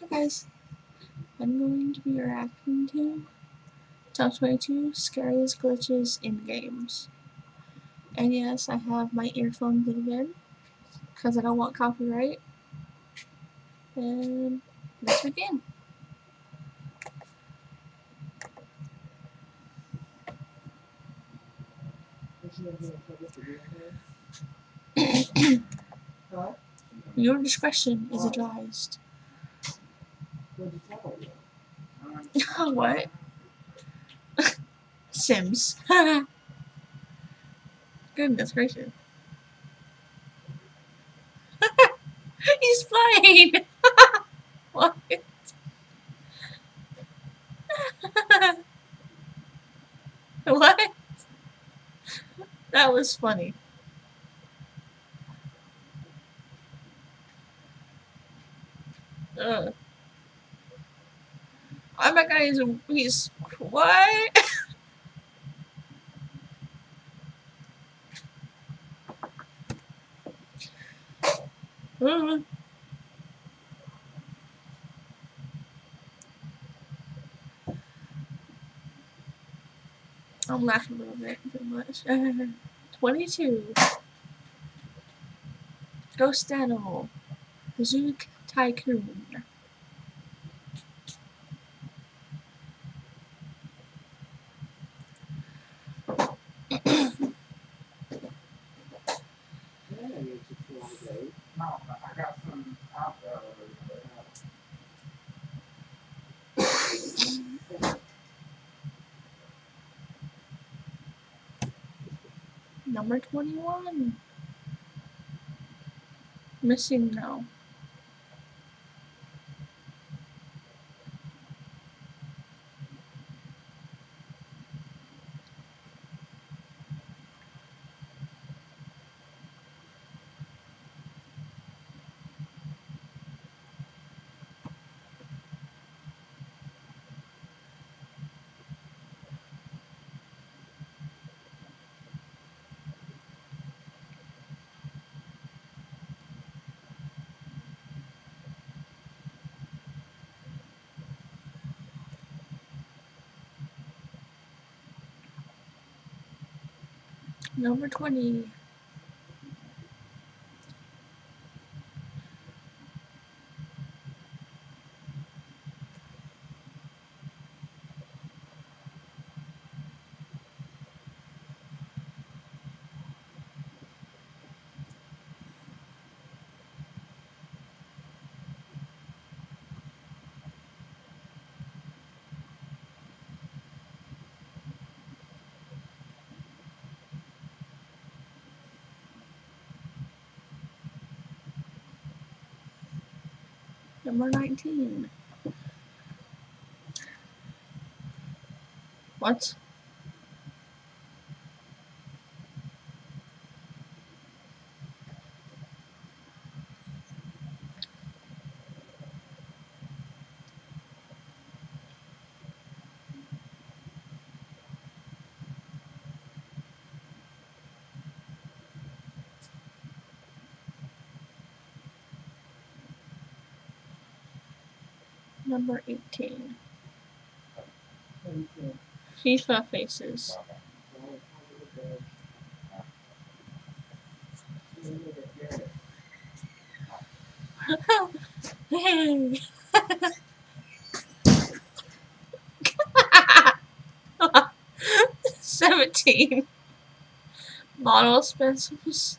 Hi guys, I'm going to be reacting to Top 22 Scariest Glitches in Games. And yes, I have my earphones in again, because I don't want copyright. And let's begin. Your discretion is advised. what? Sims. Goodness gracious. He's flying! what? what? That was funny. Ugh. Oh my god, he's, he's what? uh. I'm laughing a little bit too much. Uh, 22. Ghost Animal. Zoo Tycoon. Number 21. Missing now. Number 20. Number 19. What? Number 18. FIFA faces. hey! Seventeen model specials.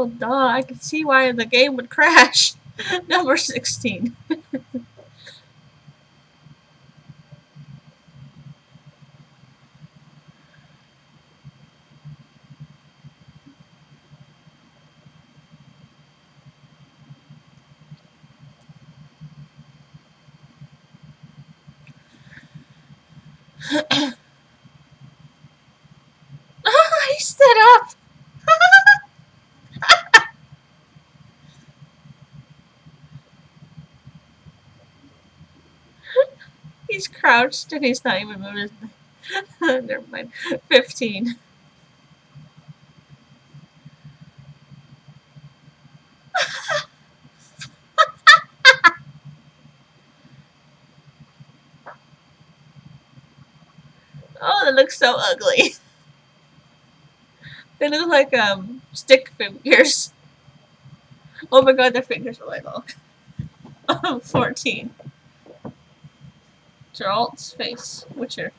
Well, duh, I can see why the game would crash. Number 16. crouched and he's not even moving. Never mind. 15. oh, that looks so ugly. they look like um stick figures. Oh my god, their fingers are like long. 14. Geralt's face. Witcher.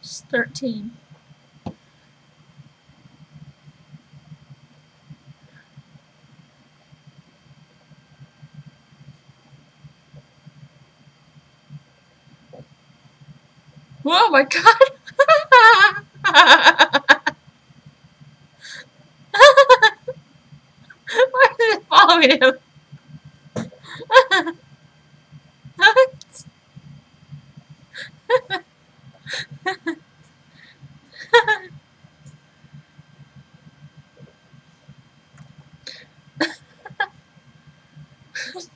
It's 13. Oh my god! Why is it following him?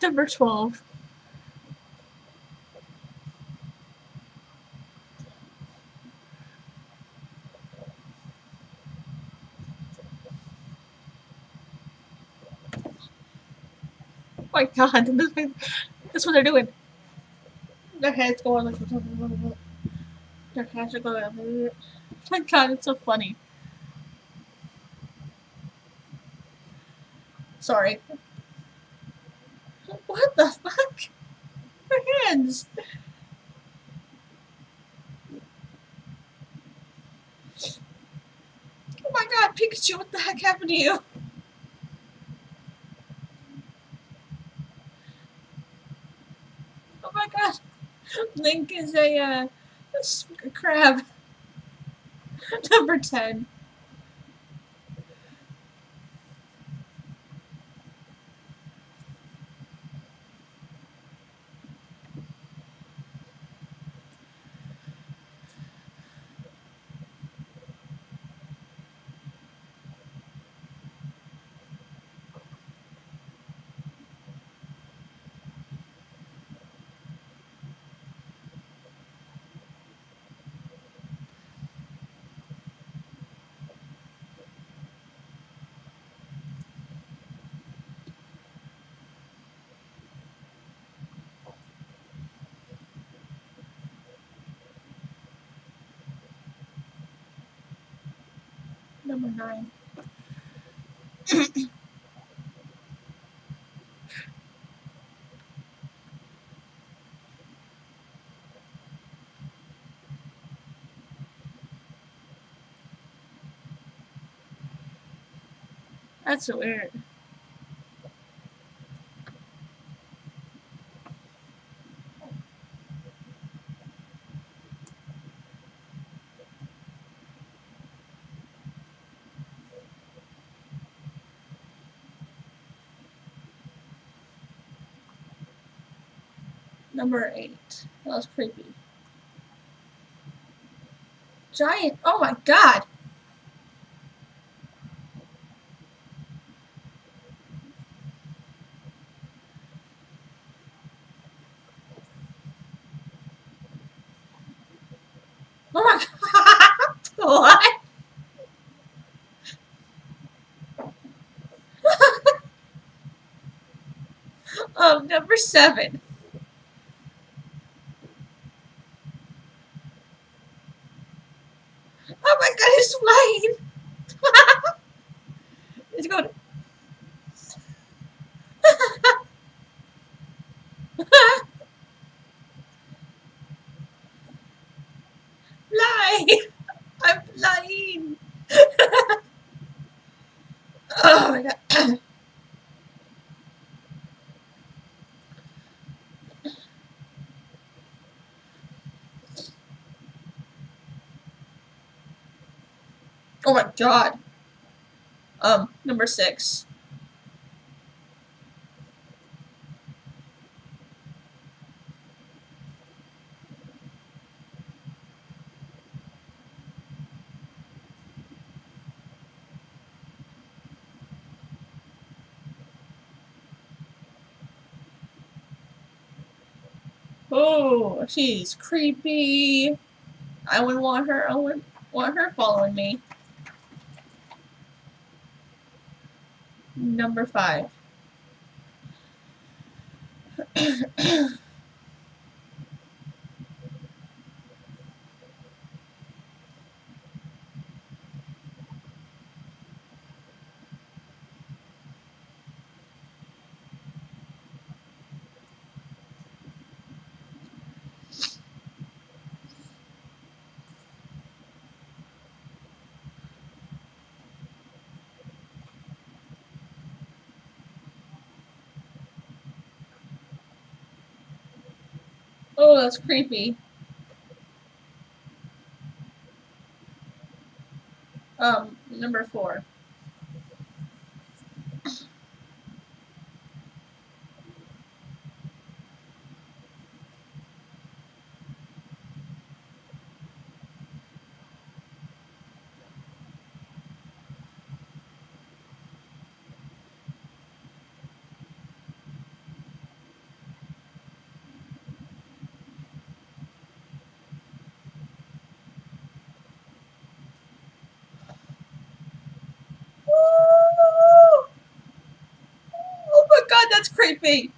Number 12. god, is what they're doing. Their heads going like their hands are going Oh my god, it's so funny. Sorry. What the fuck? Their hands! Oh my god, Pikachu, what the heck happened to you? Oh my god. Link is a, uh, a crab. Number 10. Number 9. That's so weird. Number 8. That was creepy. Giant. Oh my god! Oh my god! what? oh, number seven. Why? I'm lying. oh my god. oh my god. Um, number six. Oh, she's creepy. I would want her. I would want her following me. Number five. Oh, that's creepy. Um, number four. Oh my god, that's creepy.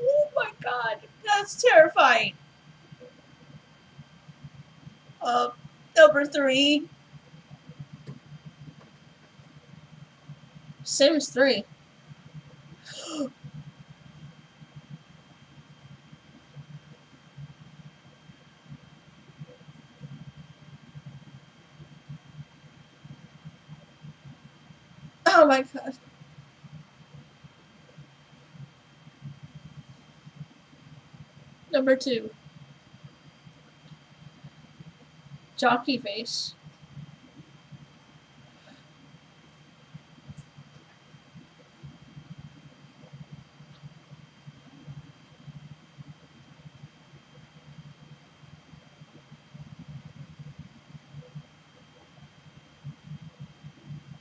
Oh my god, that's terrifying. Uh, number three. Sims three. Oh my god. Number two. Jockey face.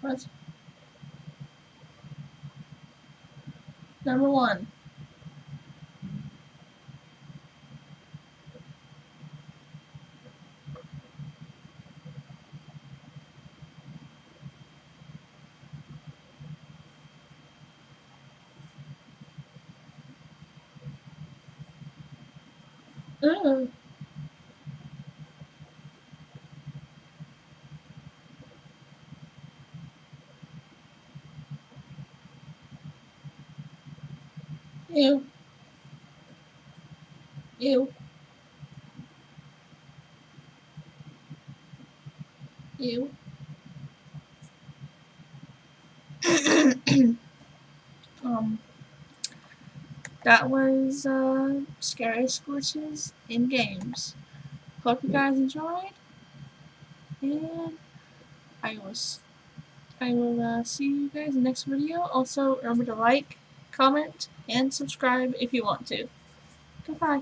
What? Number one. Ooh. Ew. Ew. Ew. um, that was uh, scariest glitches in games. Hope you guys enjoyed, and I was I will uh, see you guys in the next video. Also, remember to like, comment, and subscribe if you want to. Goodbye.